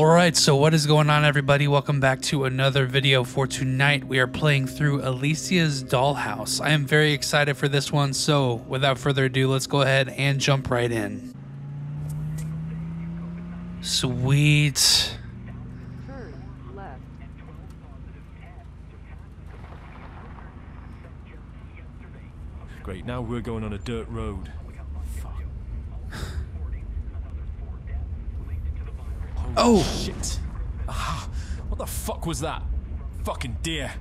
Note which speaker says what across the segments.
Speaker 1: Alright, so what is going on everybody? Welcome back to another video for tonight. We are playing through Alessia's Dollhouse. I am very excited for this one, so without further ado, let's go ahead and jump right in. Sweet.
Speaker 2: Great, now we're going on a dirt road. Fuck. Holy
Speaker 1: Oh.
Speaker 2: shit. Ah, what the fuck was that? Fucking deer.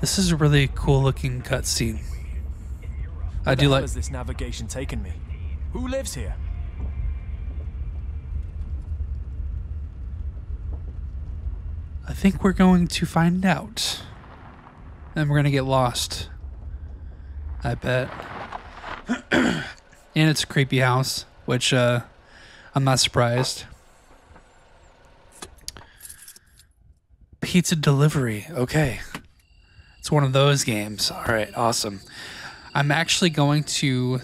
Speaker 1: This is a really cool looking cutscene. I do like
Speaker 2: has this navigation taken me? Who lives here?
Speaker 1: I think we're going to find out. And we're going to get lost. I bet. and it's a creepy house, which uh, I'm not surprised. Pizza delivery. Okay. It's one of those games. All right, awesome. I'm actually going to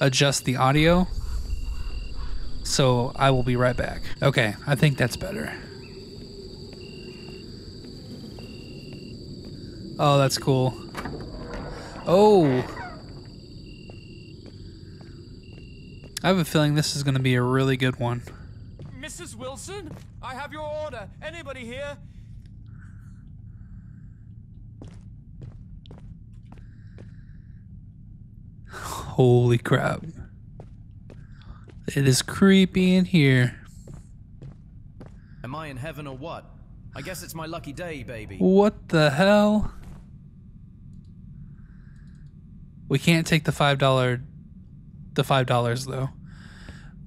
Speaker 1: adjust the audio. So I will be right back. Okay, I think that's better. Oh, that's cool. Oh. I have a feeling this is going to be a really good one.
Speaker 2: Mrs. Wilson? I have your order. Anybody here?
Speaker 1: Holy crap. It is creepy in here.
Speaker 3: Am I in heaven or what? I guess it's my lucky day, baby.
Speaker 1: What the hell? We can't take the five dollar the five dollars though.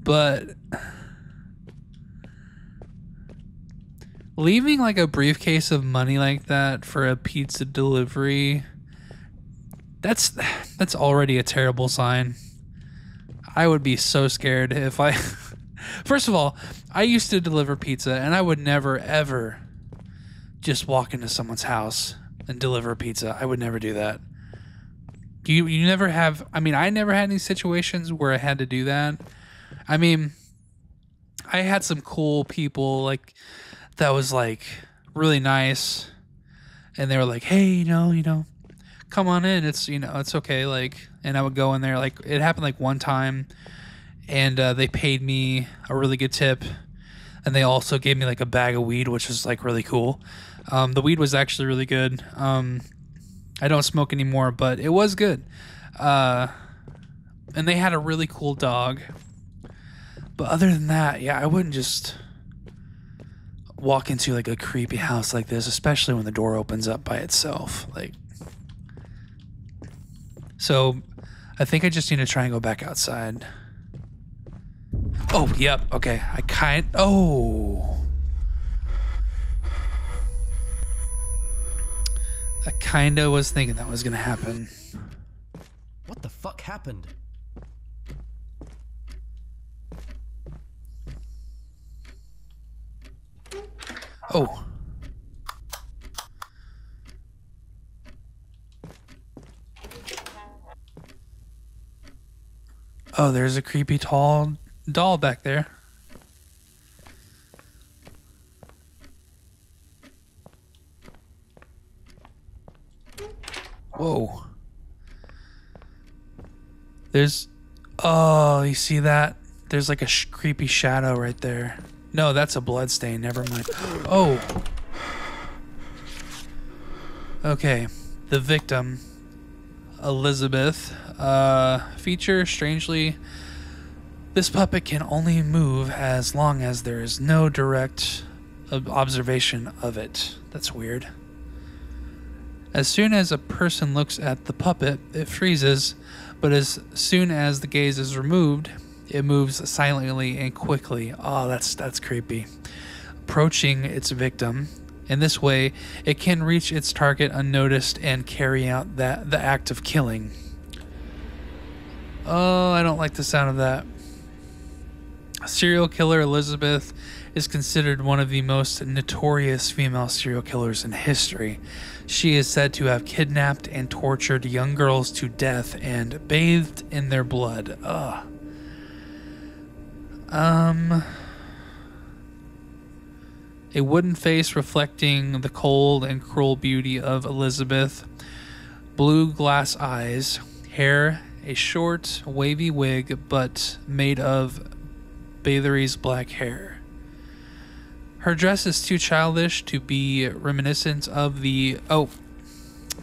Speaker 1: But leaving like a briefcase of money like that for a pizza delivery that's that's already a terrible sign. I would be so scared if I First of all, I used to deliver pizza and I would never ever just walk into someone's house and deliver pizza. I would never do that. You you never have I mean I never had any situations where I had to do that. I mean I had some cool people like that was like really nice and they were like, "Hey, you know, you know, come on in. It's, you know, it's okay." Like and I would go in there like it happened like one time and uh, they paid me a really good tip and they also gave me like a bag of weed which was like really cool um, the weed was actually really good um, i don't smoke anymore but it was good uh, and they had a really cool dog but other than that yeah i wouldn't just walk into like a creepy house like this especially when the door opens up by itself like so i think i just need to try and go back outside Oh, yep. Okay. I kind. Oh. I kinda was thinking that was gonna happen.
Speaker 3: What the fuck happened?
Speaker 1: Oh. Oh, there's a creepy tall doll back there. Whoa. There's. Oh, you see that? There's like a sh- creepy shadow right there. No, that's a blood stain. Never mind. Oh. Okay. The victim, Elizabeth. Uh, feature strangely. This puppet can only move as long as there is no direct observation of it. That's weird. As soon as a person looks at the puppet, it freezes, but as soon as the gaze is removed, it moves silently and quickly. Oh, that's that's creepy. Approaching its victim. In this way, it can reach its target unnoticed and carry out that the act of killing. Oh, I don't like the sound of that. Serial killer Elizabeth is considered one of the most notorious female serial killers in history. She is said to have kidnapped and tortured young girls to death and bathed in their blood. Ugh. Um, a wooden face reflecting the cold and cruel beauty of Elizabeth, blue glass eyes, hair, a short, wavy wig, but made of Bathory's black hair. Her dress is too childish to be reminiscent of the. Oh,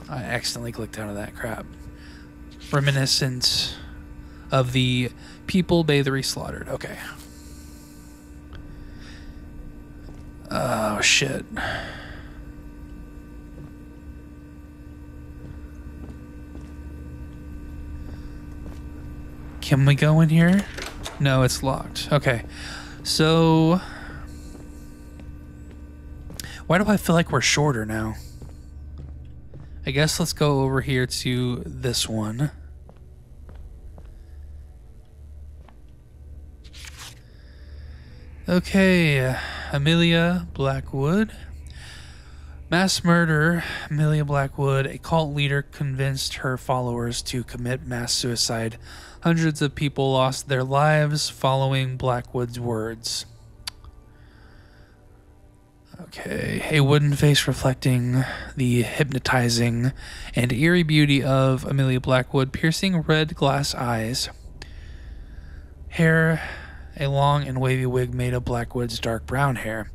Speaker 1: I accidentally clicked out of that crap. Reminiscent of the people Bathory slaughtered. Okay. Oh, shit. Can we go in here? No, it's locked. Okay. So. Why do I feel like we're shorter now? I guess let's go over here to this one. Okay, Amelia Blackwood. Mass murder, Amelia Blackwood, a cult leader convinced her followers to commit mass suicide. Hundreds of people lost their lives following Blackwood's words. Okay, a wooden face reflecting the hypnotizing and eerie beauty of Amelia Blackwood, piercing red glass eyes. Hair, a long and wavy wig made of Blackwood's dark brown hair.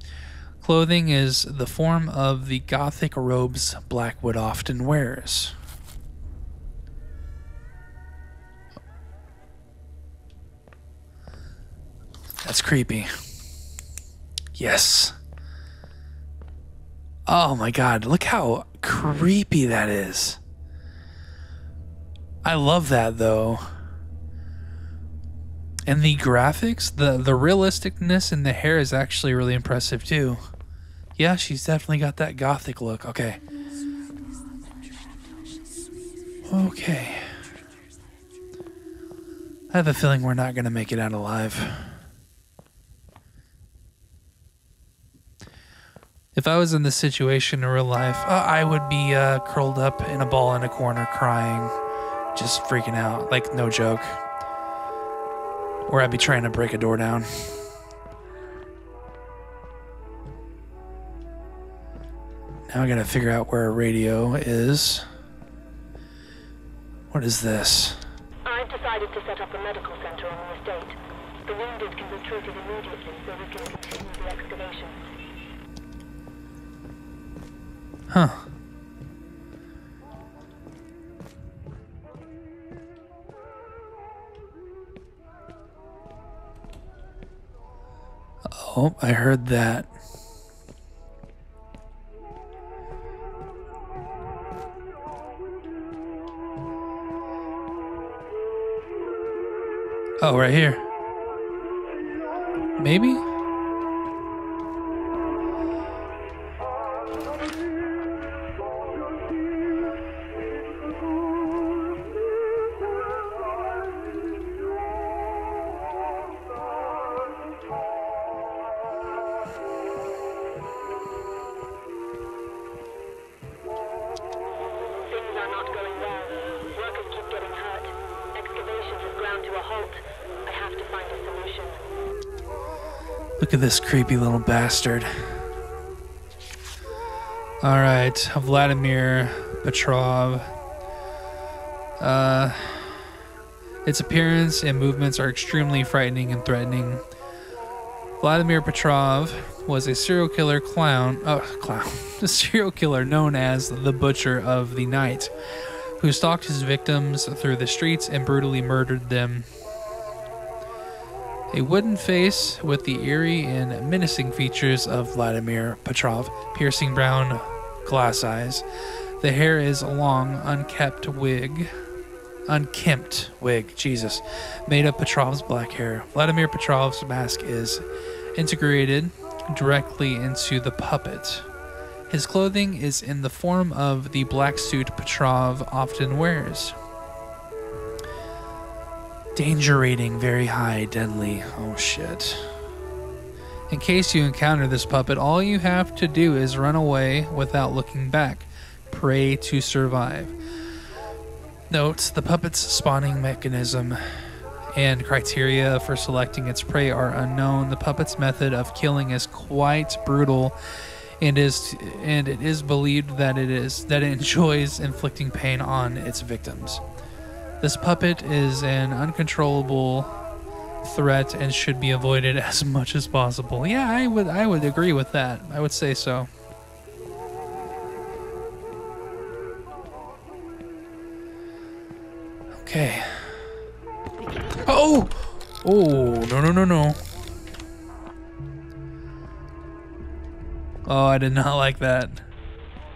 Speaker 1: Clothing is the form of the gothic robes Blackwood often wears. That's creepy. Yes. Oh my god, look how creepy that is. I love that though. And the graphics, the the realisticness in the hair is actually really impressive too. Yeah, she's definitely got that gothic look. Okay. Okay. I have a feeling we're not going to make it out alive. If I was in this situation in real life, uh, I would be uh, curled up in a ball in a corner crying, just freaking out. Like, no joke. Or I'd be trying to break a door down. Now I gotta figure out where a radio is. What is this?
Speaker 4: I've decided to set up a medical center on the estate. The wounded can be treated immediately so we can continue the excavation.
Speaker 1: Huh. Oh, I heard that. Oh, right here. Maybe? Look at this creepy little bastard. All right, Vladimir Petrov. Uh, its appearance and movements are extremely frightening and threatening. Vladimir Petrov was a serial killer clown, oh, clown, a serial killer known as the Butcher of the Night, who stalked his victims through the streets and brutally murdered them a wooden face with the eerie and menacing features of Vladimir Petrov, piercing brown glass eyes. The hair is a long, unkempt wig. Unkempt wig, Jesus, made of Petrov's black hair. Vladimir Petrov's mask is integrated directly into the puppet. His clothing is in the form of the black suit Petrov often wears. Danger rating very high, deadly. Oh shit. In case you encounter this puppet, all you have to do is run away without looking back. Pray to survive. Note the puppet's spawning mechanism and criteria for selecting its prey are unknown. The puppet's method of killing is quite brutal and is and it is believed that it is that it enjoys inflicting pain on its victims. This puppet is an uncontrollable threat and should be avoided as much as possible. Yeah, I would I would agree with that. I would say so. Okay. Oh! Oh, no, no, no, no. Oh, I did not like that.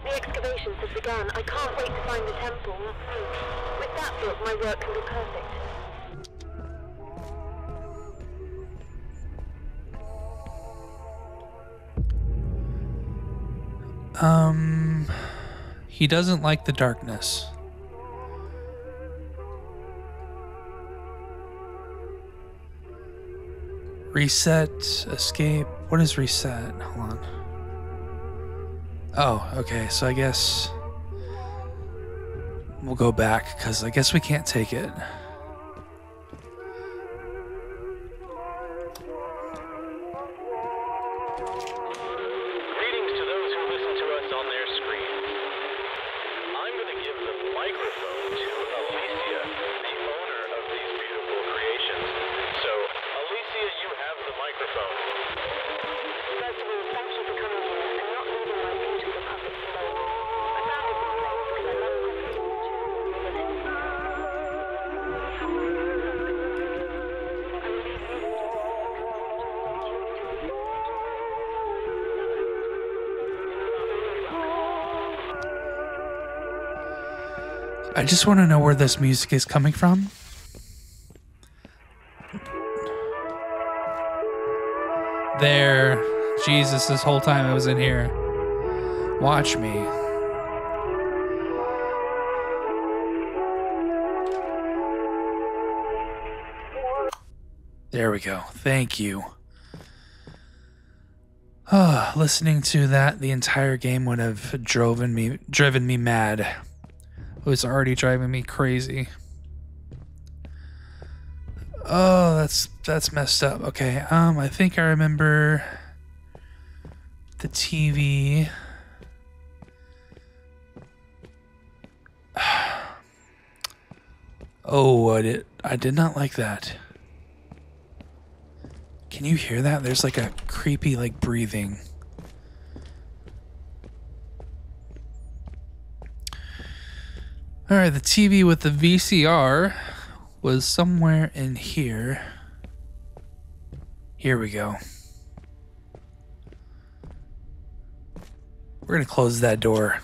Speaker 4: The excavations have begun. I can't wait to find the temple. Built, my work be perfect.
Speaker 1: Um, he doesn't like the darkness. Reset, escape. What is reset? Hold on. Oh, okay. So I guess we'll go back because I guess we can't take it.
Speaker 5: Greetings to
Speaker 4: I
Speaker 1: just want to know where this music is coming from. There. Jesus, this whole time I was in here. Watch me. There we go. Thank you. Ah, listening to that the entire game would have driven me driven me mad. It was already driving me crazy. Oh, that's that's messed up. Okay, um, I think I remember the TV. Oh, I did I did not like that. Can you hear that? There's like a creepy like breathing. All right, the TV with the VCR was somewhere in here. Here we go. We're going to close that door.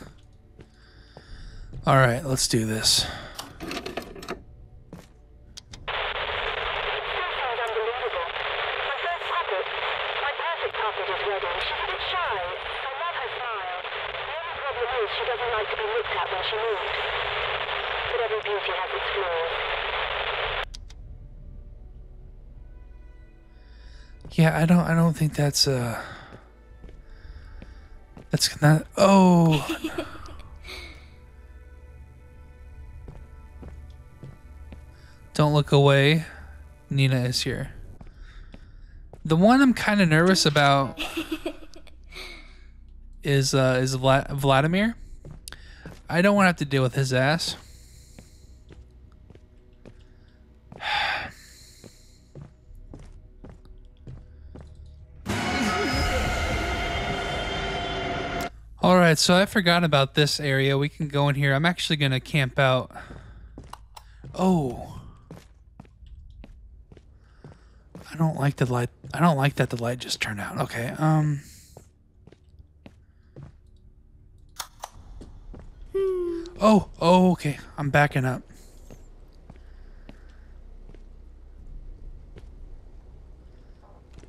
Speaker 1: All right, let's do this. Think that's uh That's not Oh. don't look away. Nina is here. The one I'm kind of nervous about is uh is Vla- Vladimir. I don't want to have to deal with his ass. Right, so I forgot about this area. We can go in here. I'm actually going to camp out. Oh. I don't like the light. I don't like that the light just turned out. Okay. Um Oh, oh, okay. I'm backing up.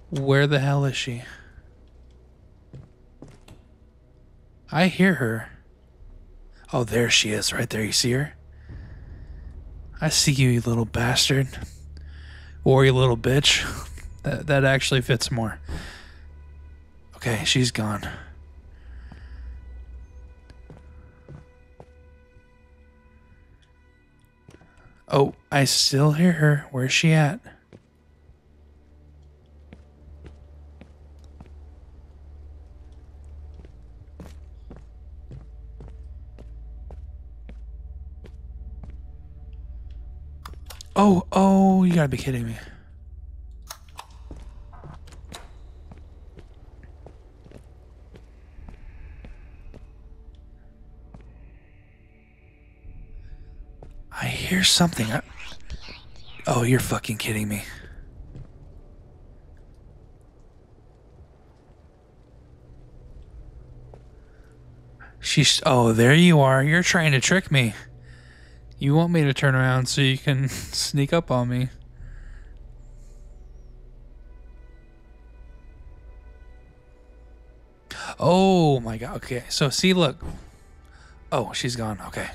Speaker 1: Where the hell is she? I hear her. Oh, there she is, right there. You see her? I see you, you little bastard. Or you little bitch. That that actually fits more. Okay, she's gone. Oh, I still hear her. Where's she at? Oh, oh, you gotta be kidding me. I hear something. I- oh, you're fucking kidding me. She's. Oh, there you are. You're trying to trick me. You want me to turn around so you can sneak up on me. Oh my god. Okay. So, see, look. Oh, she's gone. Okay.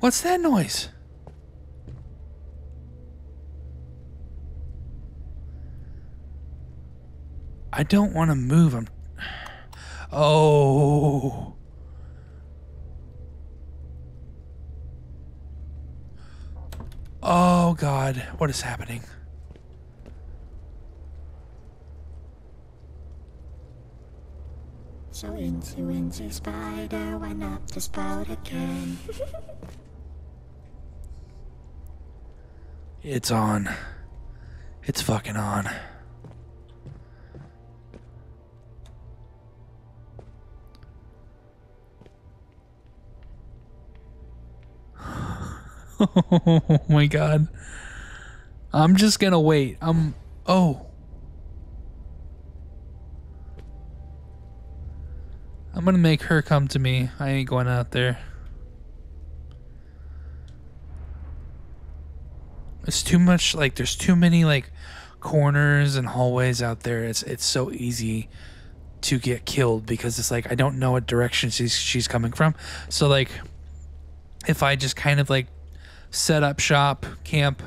Speaker 1: What's that noise? I don't want to move. I'm. Oh. Oh God! What is happening?
Speaker 6: So into into spider went up the spout again.
Speaker 1: It's on. It's fucking on. oh my god. I'm just gonna wait. I'm. Oh. I'm gonna make her come to me. I ain't going out there. It's too much like there's too many like corners and hallways out there. It's it's so easy to get killed because it's like I don't know what direction she's she's coming from. So like if I just kind of like set up shop, camp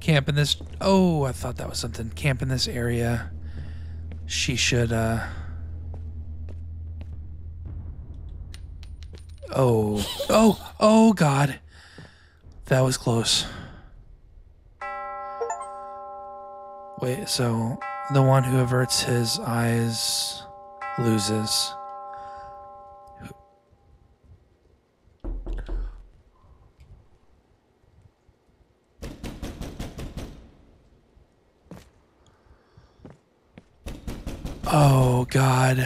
Speaker 1: camp in this oh, I thought that was something. Camp in this area. She should uh Oh. Oh, oh god. That was close. Wait, so the one who averts his eyes loses. Oh, God.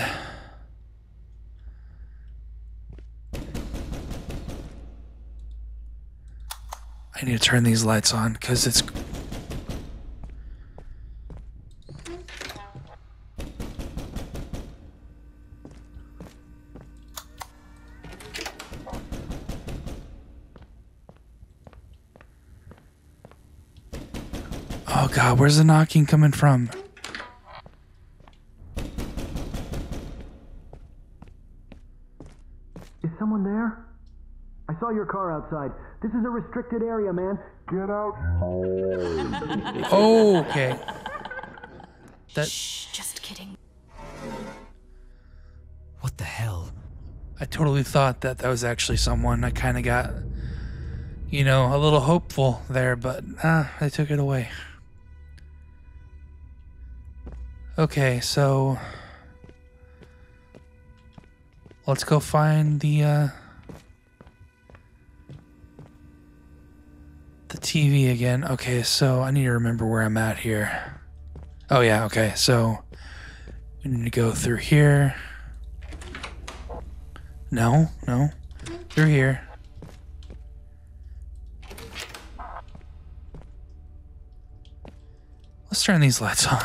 Speaker 1: I need to turn these lights on because it's Oh god, where's the knocking coming from?
Speaker 7: I your car outside. This is a restricted area, man. Get out.
Speaker 1: Oh, okay. That
Speaker 6: Just kidding.
Speaker 3: What the hell?
Speaker 1: I totally thought that that was actually someone. I kind of got, you know, a little hopeful there, but ah, they took it away. Okay, so let's go find the uh, the TV again. Okay, so I need to remember where I'm at here. Oh yeah, okay. So we need to go through here. No, no. Through here. Let's turn these lights on.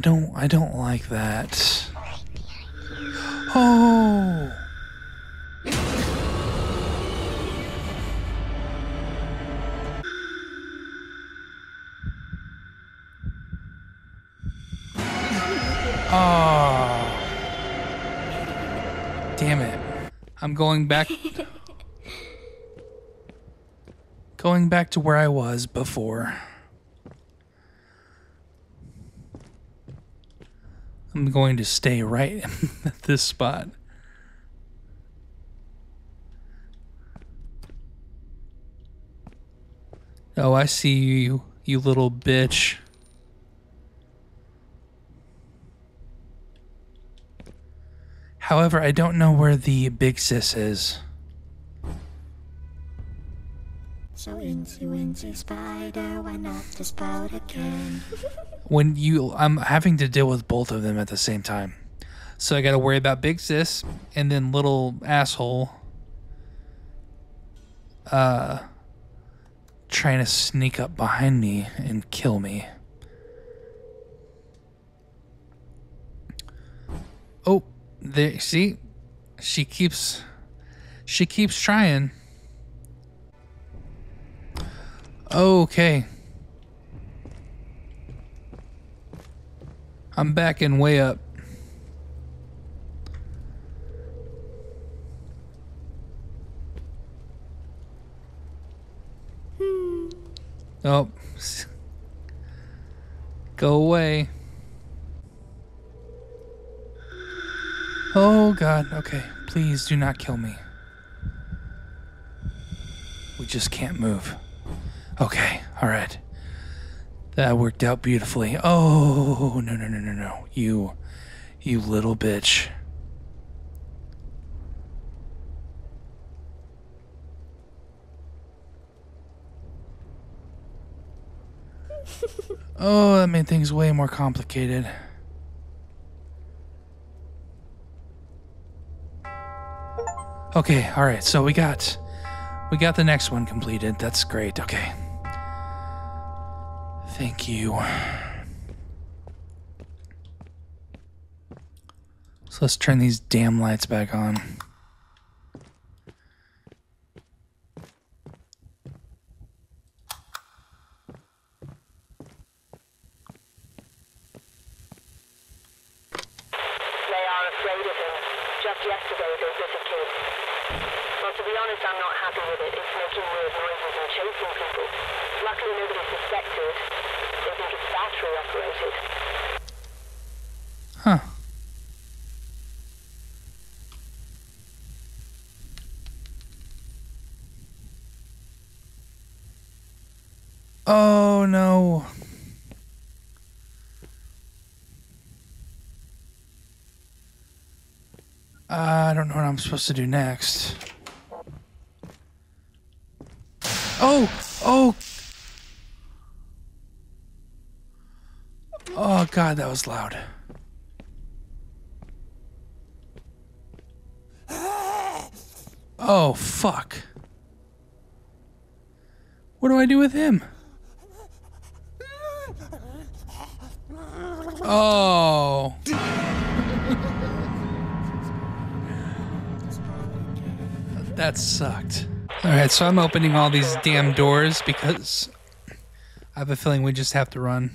Speaker 1: I don't I don't like that. Oh. Oh. Damn it. I'm going back going back to where I was before. I'm going to stay right at this spot. Oh, I see you, you little bitch. However, I don't know where the big sis is.
Speaker 6: So spider up the spout again.
Speaker 1: when you I'm having to deal with both of them at the same time. So I got to worry about big sis and then little asshole uh trying to sneak up behind me and kill me. Oh, there see? She keeps she keeps trying. Okay. I'm backing way up. Oh. Go away. Oh god, okay. Please do not kill me. We just can't move. Okay, alright. That worked out beautifully. Oh, no, no, no, no, no. You, you little bitch. oh, that made things way more complicated. Okay, alright, so we got we got the next one completed. That's great. Okay. Thank you. So let's turn these damn lights back on.
Speaker 4: They are afraid of him. Just yesterday, they bit a kid. Well, to be honest, I'm not happy with it. It's making weird noises and chasing people. Luckily, nobody suspected. They think it's battery operated.
Speaker 1: Huh. Oh no. I don't know what I'm supposed to do next. Oh, oh. Oh god, that was loud. Oh, fuck. What do I do with him? Oh. That sucked. Alright, so I'm opening all these damn doors because I have a feeling we just have to run.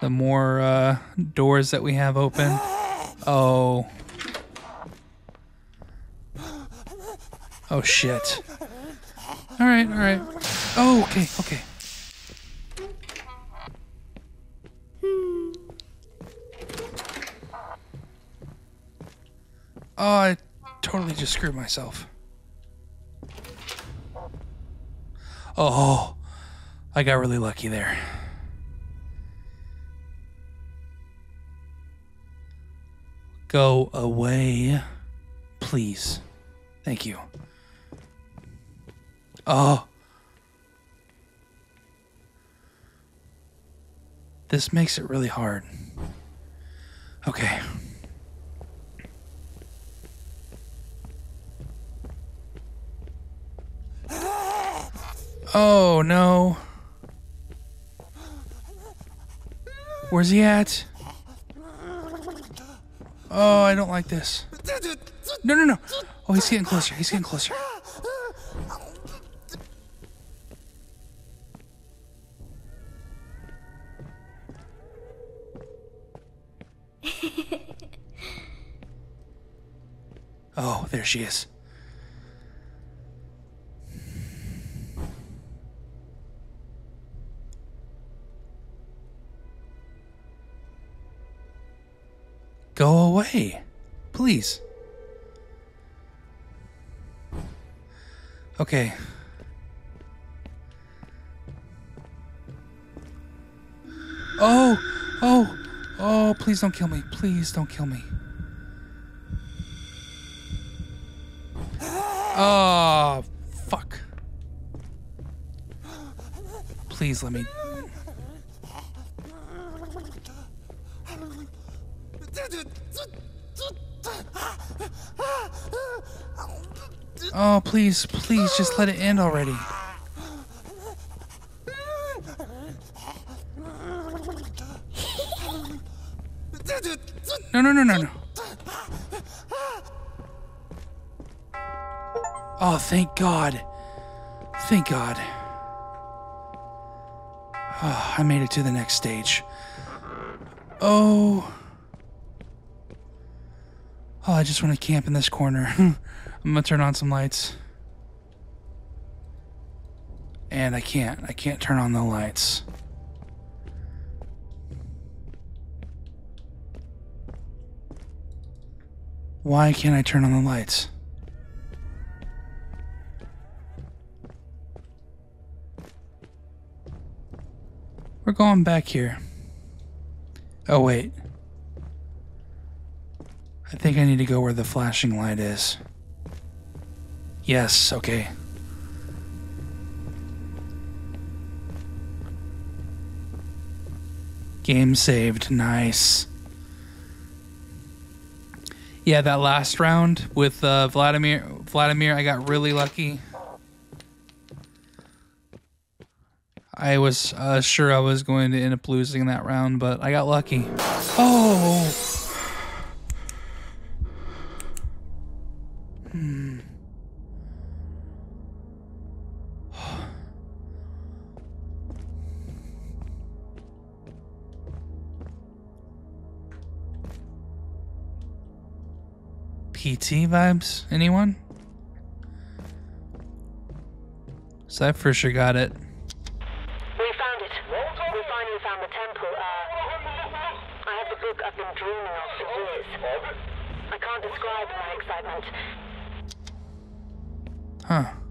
Speaker 1: The more uh, doors that we have open. Oh. Oh shit. All right, all right. Oh, okay, okay. Oh, I totally just screwed myself. Oh, I got really lucky there. Go away, please. Thank you. Oh. This makes it really hard. Okay. Oh no. Where's he at? Oh, I don't like this. No, no, no. Oh, he's getting closer. He's getting closer. Oh, there she is. Okay. Oh, oh, oh, please don't kill me. Please don't kill me. Oh, fuck. Please let me. Oh, please, please, just let it end already. No, no, no, no, no. Oh, thank God. Thank God. Oh, I made it to the next stage. Oh. Oh, I just want to camp in this corner. I'm gonna turn on some lights. And I can't. I can't turn on the lights. Why can't I turn on the lights? We're going back here. Oh, wait. I think I need to go where the flashing light is. Yes, okay. Game saved. Nice. Yeah, that last round with uh, Vladimir, Vladimir, I got really lucky. I was uh, sure I was going to end up losing that round, but I got lucky. Oh. PT vibes? Anyone? So I for sure got it.
Speaker 4: We found it. We finally found the temple. Uh, I have the book I've been dreaming of for years. I can't describe my excitement.
Speaker 1: Huh.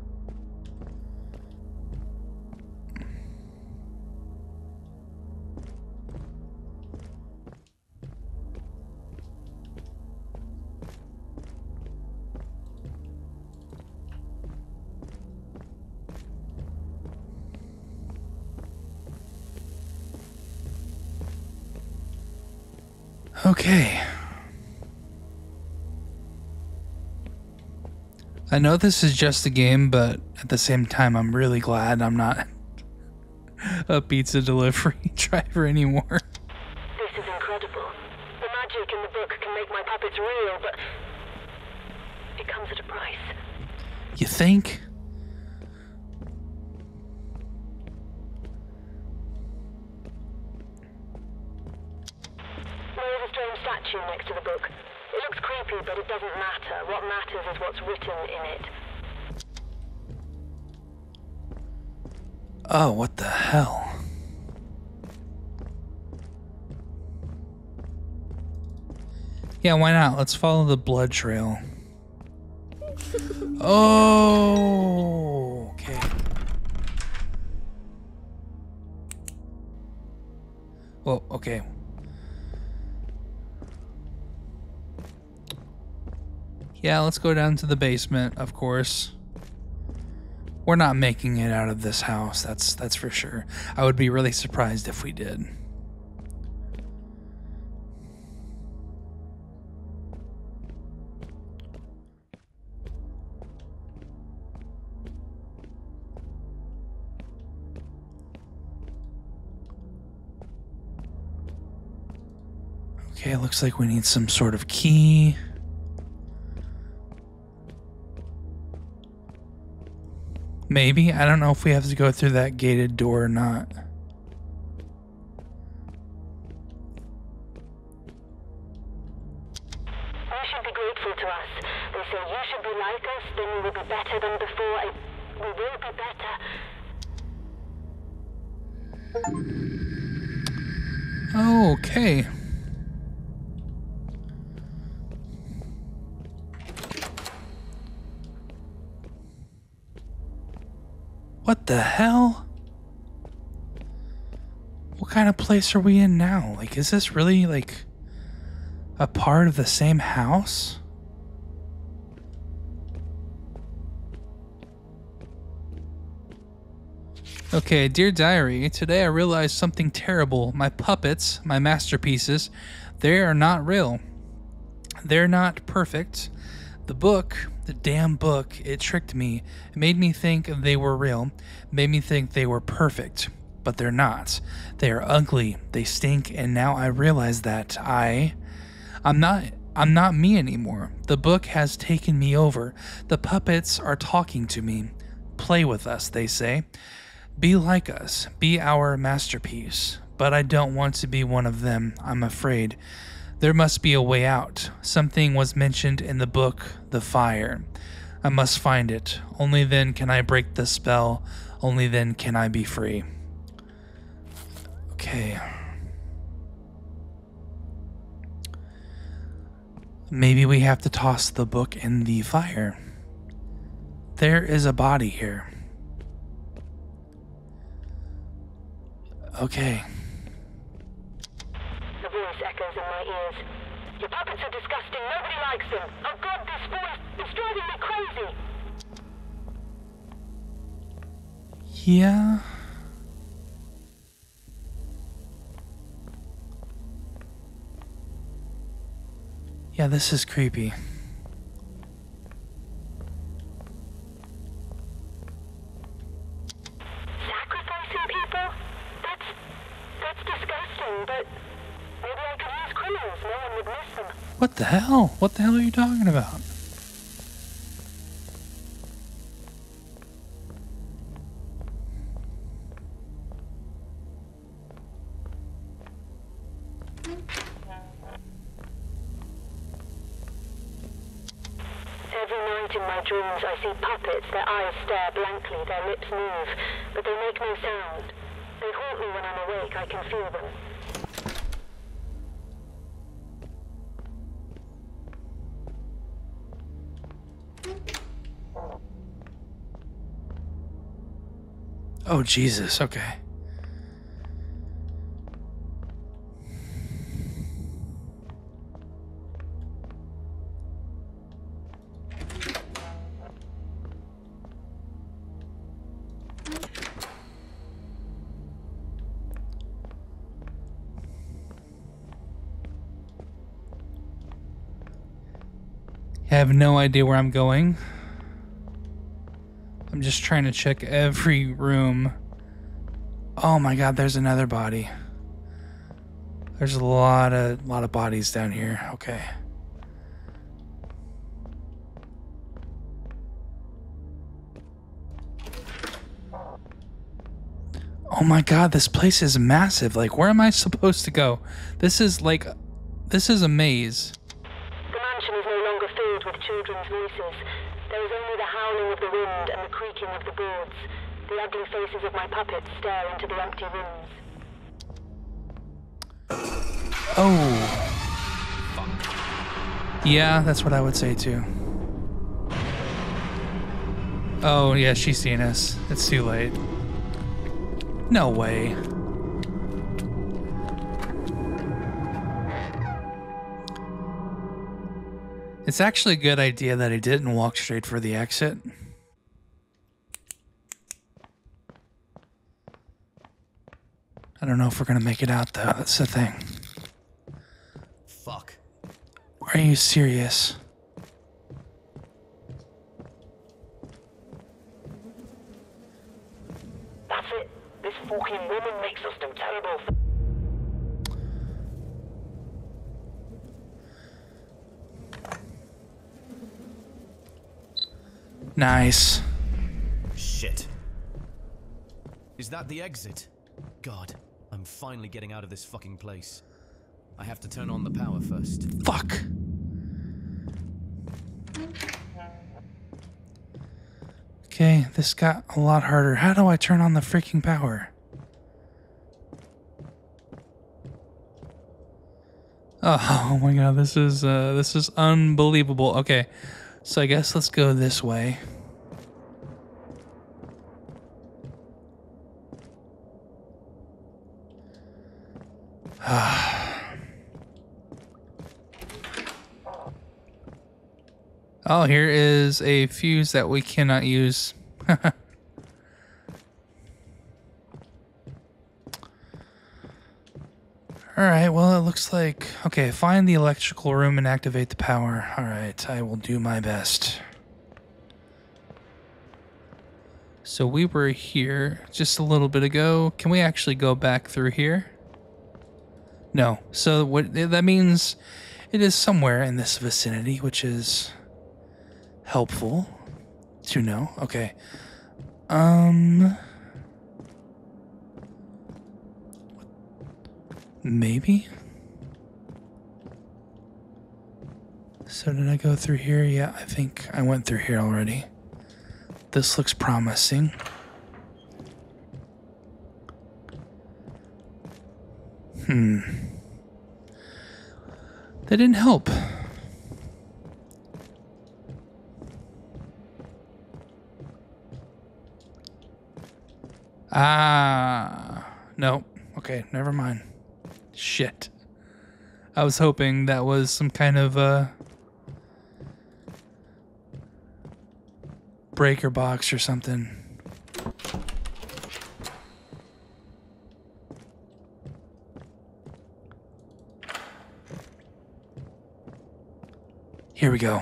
Speaker 1: I know this is just a game, but at the same time, I'm really glad I'm not a pizza delivery driver anymore.
Speaker 4: This is incredible. The magic in the book can make my puppets real, but it comes at a price.
Speaker 1: You think? Why not? Let's follow the blood trail. Oh, okay. Well, okay. Yeah, let's go down to the basement, of course. We're not making it out of this house. That's that's for sure. I would be really surprised if we did. Looks like we need some sort of key. Maybe. I don't know if we have to go through that gated door or not. Place are we in now? Like, is this really like a part of the same house? Okay, dear diary, today I realized something terrible. My puppets, my masterpieces, they are not real. They're not perfect. The book, the damn book, it tricked me. It made me think they were real. Made me think they were perfect. But they're not. They are ugly. They stink, and now I realize that I I'm not I'm not me anymore. The book has taken me over. The puppets are talking to me. Play with us, they say. Be like us. Be our masterpiece. But I don't want to be one of them, I'm afraid. There must be a way out. Something was mentioned in the book, The Fire. I must find it. Only then can I break the spell. Only then can I be free. Okay. Maybe we have to toss the book in the fire. There is a body here. Okay.
Speaker 4: The voice echoes in my ears. Your puppets are disgusting. Nobody likes them. Oh God, this voice is driving me crazy.
Speaker 1: Yeah. Yeah, this is creepy.
Speaker 4: Sacrificing people? That's that's disgusting. But maybe I could use criminals. No one would miss them.
Speaker 1: What the hell? What the hell are you talking about? Jesus. Okay. I have no idea where I'm going. I'm just trying to check every room. Oh my god, there's another body. There's a lot of lot of bodies down here. Okay. Oh my god, this place is massive. Like where am I supposed to go? This is like this is a maze.
Speaker 4: The mansion is no longer filled with children's voices. There is only the howling of the wind and the creaking of the boards. The ugly faces of my puppets stare into the empty rooms.
Speaker 1: Oh. Yeah, that's what I would say too. Oh, yeah, she's seen us. It's too late. No way. It's actually a good idea that I didn't walk straight for the exit. I don't know if we're gonna make it out though. That's the thing.
Speaker 3: Fuck.
Speaker 1: Are you serious?
Speaker 4: That's it. This fucking woman makes us do terrible
Speaker 1: Nice.
Speaker 3: Shit. Is that the exit? God, I'm finally getting out of this fucking place. I have to turn on the power first.
Speaker 1: Fuck. Okay, this got a lot harder. How do I turn on the freaking power? Oh, oh my god, this is uh this is unbelievable. Okay. So I guess let's go this way. Oh, here is a fuse that we cannot use. Alright, well, it looks like. Okay, find the electrical room and activate the power. Alright, I will do my best. So we were here just a little bit ago. Can we actually go back through here? No. So what that means it is somewhere in this vicinity, which is helpful to know. Okay. Um maybe So did I go through here? Yeah, I think I went through here already. This looks promising. Hmm. That didn't help. Ah, no. Okay, never mind. Shit. I was hoping that was some kind of uh breaker box or something. Here we go.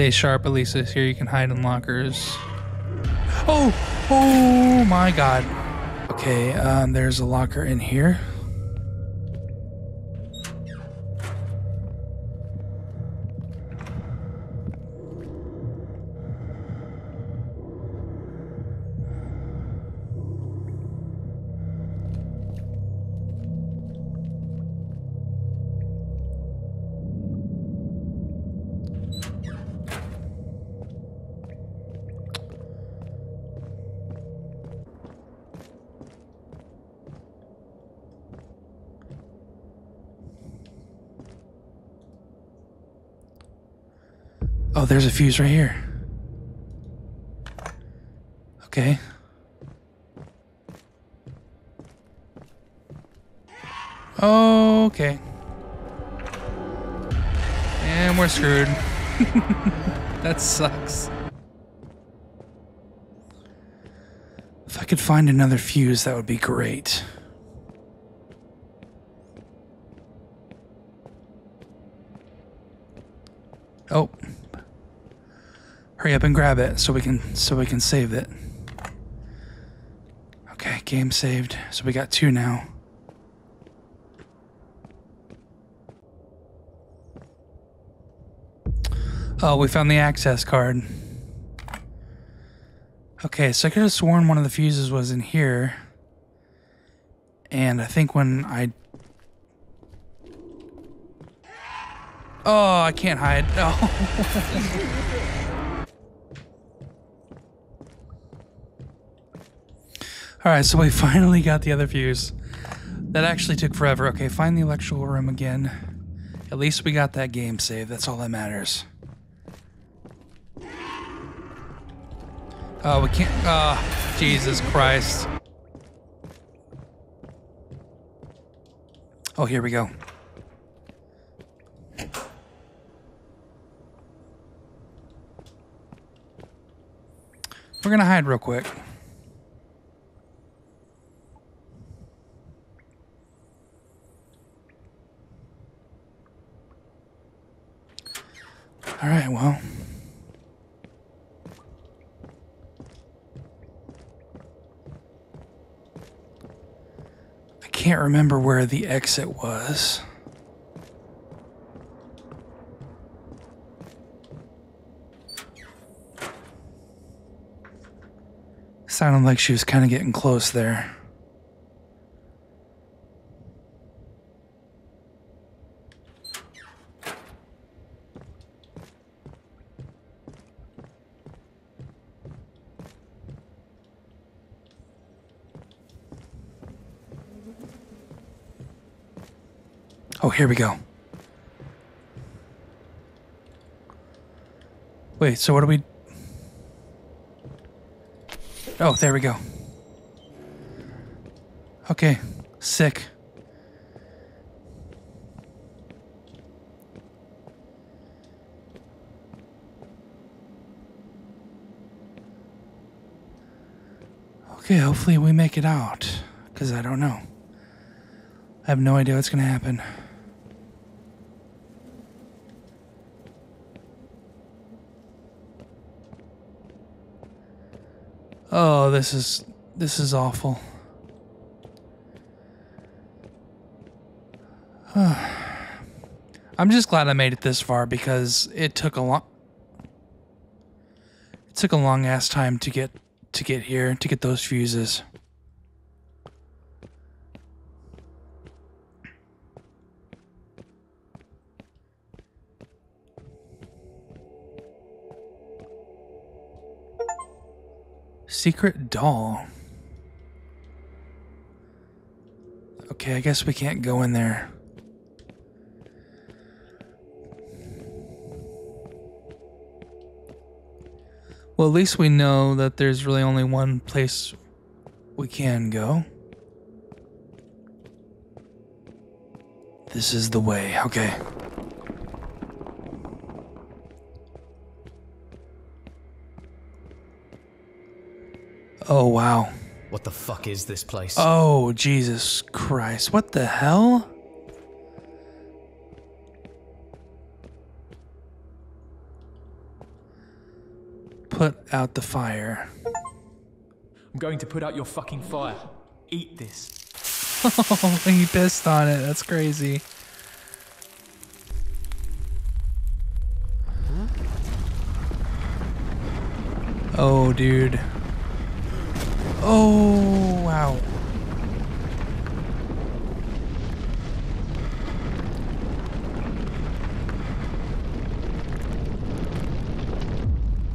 Speaker 1: Stay sharp, Elisa. Here you can hide in lockers. Oh! Oh my god. Okay, um, there's a locker in here. There's a fuse right here. Okay. Okay. And we're screwed. that sucks. If I could find another fuse, that would be great. Hurry up and grab it so we can so we can save it. Okay, game saved. So we got two now. Oh, we found the access card. Okay, so I could have sworn one of the fuses was in here. And I think when I Oh, I can't hide. Oh. All right, so we finally got the other fuse. That actually took forever. Okay, find the electrical room again. At least we got that game saved. That's all that matters. Oh, we can't. Oh, Jesus Christ. Oh, here we go. We're gonna hide real quick. All right, well. I can't remember where the exit was. Sounded like she was kind of getting close there. Oh, here we go. Wait, so what do we. Oh, there we go. Okay, sick. Okay, hopefully we make it out. Because I don't know. I have no idea what's going to happen. Oh, this is this is awful. I'm just glad I made it this far because it took a long it took a long ass time to get to get here to get those fuses. Secret doll. Okay, I guess we can't go in there. Well, at least we know that there's really only one place we can go. This is the way. Okay. Oh, wow.
Speaker 3: What the fuck is this place?
Speaker 1: Oh, Jesus Christ. What the hell? Put out the fire.
Speaker 2: I'm going to put out your fucking fire. Eat this.
Speaker 1: Oh, he pissed on it. That's crazy. Oh, dude. Oh, wow.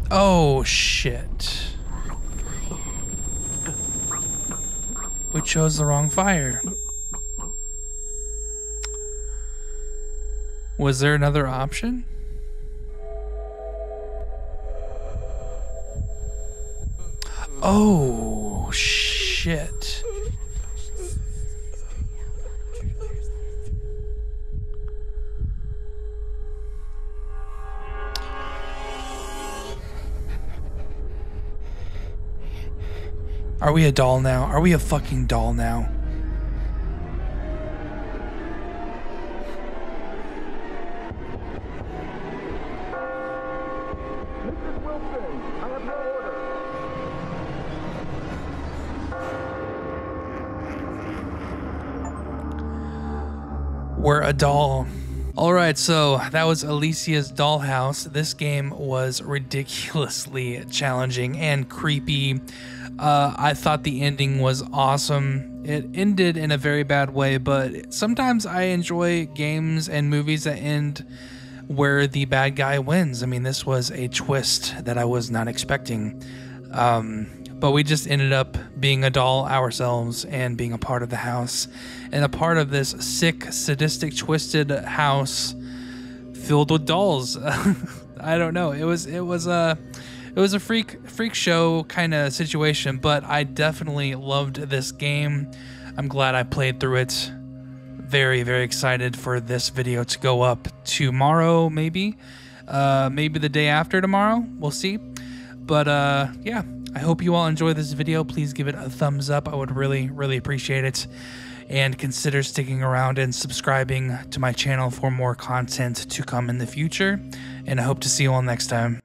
Speaker 1: Oh, shit. We chose the wrong fire. Was there another option? Oh, Are we a doll now? Are we a fucking doll now? We're a doll. All right, so that was Alessia's Dollhouse. This game was ridiculously challenging and creepy. Uh, I thought the ending was awesome. It ended in a very bad way, but sometimes I enjoy games and movies that end where the bad guy wins. I mean, this was a twist that I was not expecting. Um, but we just ended up being a doll ourselves and being a part of the house and a part of this sick, sadistic, twisted house filled with dolls. I don't know. It was it was a it was a freak freak show kind of situation, but I definitely loved this game. I'm glad I played through it. Very very excited for this video to go up tomorrow, maybe, uh, maybe the day after tomorrow. We'll see. But uh, yeah, I hope you all enjoy this video. Please give it a thumbs up. I would really really appreciate it. And consider sticking around and subscribing to my channel for more content to come in the future. And I hope to see you all next time.